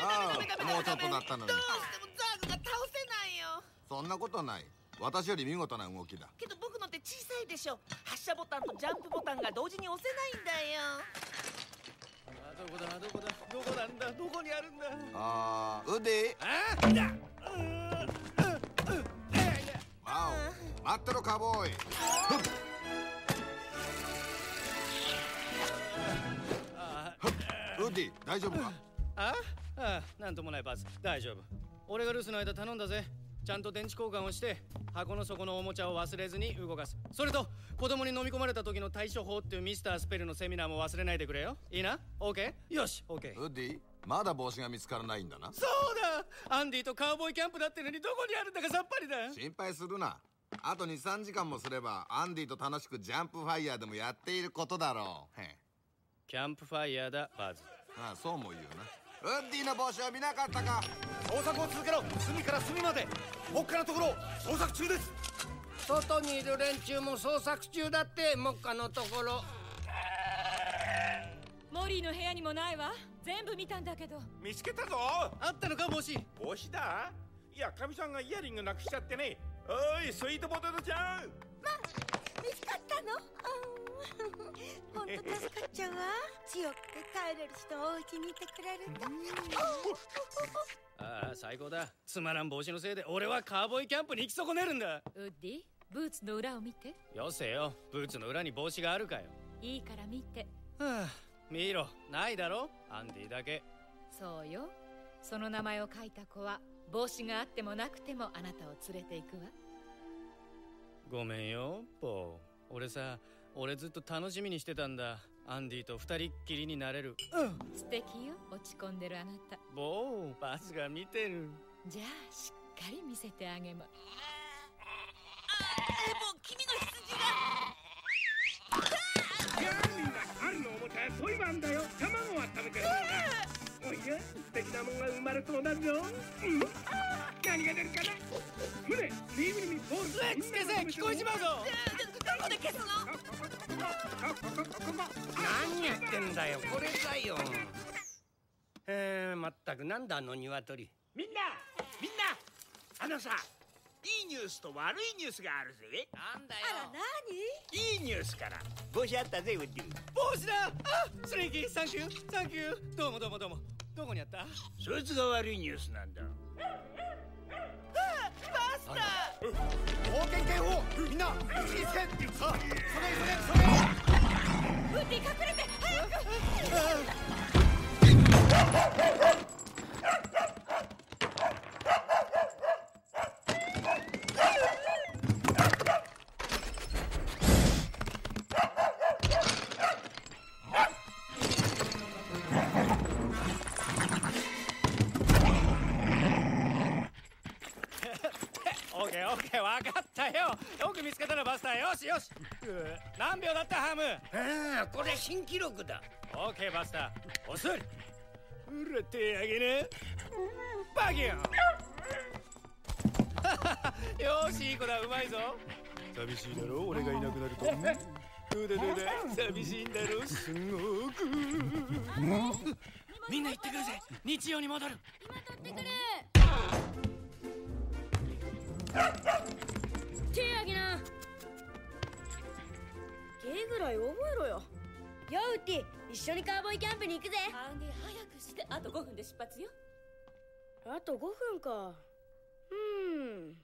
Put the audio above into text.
ああもうちょっとだったのにどうしてもザーグが倒せないよそんなことない私より見事な動きだけど僕のって小さいでしょ発射ボタンとジャンプボタンが同時に押せないんだよあどこだどこだどこなんだどこにあるんだあーウディあだワオ待ってろカボーイウディ大丈夫か？あ？あ？なんともないバズ。大丈夫。俺が留守の間頼んだぜ。ちゃんと電池交換をして箱の底のおもちゃを忘れずに動かす。それと子供に飲み込まれた時の対処法っていうミスタースペルのセミナーも忘れないでくれよ。いいな ?OK? よし OK ウディまだ帽子が見つからないんだな。そうだ。アンディとカウボーイキャンプだってのにどこにあるんだかさっぱりだ。心配するな。あと23時間もすればアンディと楽しくジャンプファイヤーでもやっていることだろう。キャンプファイヤーだバズああそうも言うな。ウッディの帽子は見なかったか。捜索を続けろ。隅から隅まで。目下のところ捜索中です。外にいる連中も捜索中だって目下のところ。モリーの部屋にもないわ。全部見たんだけど。見つけたぞ。あったのか帽子帽子だ。いやかみさんがイヤリングなくしちゃってね。おいスイートポテトちゃん。見つかったの 本当助かっちゃうわ。強くて帰れる人お家にいてくれるん。だああ最高だ。つまらん帽子のせいで俺はカウボーイキャンプに行き損ねるんだ。ウッディブーツの裏を見て。よせよ。ブーツの裏に帽子があるかよ。いいから見て。はあ見ろ。ないだろ？アンディだけ。そうよ。その名前を書いた子は帽子があってもなくてもあなたを連れて行くわ。ごめんよポー。俺さ俺ずっと楽しみにしてたんだ。アンディと二人っきりになれる。素敵よ落ち込んでるあなた。ボーバスが見てる。じゃあしっかり見せてあげま。すでも君の羊が。春のおもちゃやトイバンだよ。卵を温めてる。おいや素敵なもんが生まれそうだぞ。うん？何が出るかな？船リーブリミボール。聞こえちまうぞ。どこで消すの？ってんだよ。これだよ。えー、まったくなんだあの鶏みんなみんなあのさいいニュースと悪いニュースがあるぜ。なんだあら何いいニュースから。帽子あったぜウッディ。帽子だ。あスレイキ。ーサンキュー。サンキュー。どうもどうもどうも。どこにあった？そいつが悪いニュースなんだ。バスター。冒険警報。みんな位置につけさあそれそれそれオッケーオッケー分かったよ。よく見つけたなバスター。よしよし。うー何秒だったハム？ああこれ新記録だ。オッケーバスター。押す。うら手あげなバギョン。よしいい子だうまいぞ。寂しいだろ？俺がいなくなると。どうだどうだ寂しいんだろ？すごく。みんな行ってくるぜ。日曜に戻る。取ってくるぐらい覚えろよ。よウッディ一緒にカウボーイキャンプに行くぜ。アンディ早くして。あと5分で出発よ。あと5分か。うん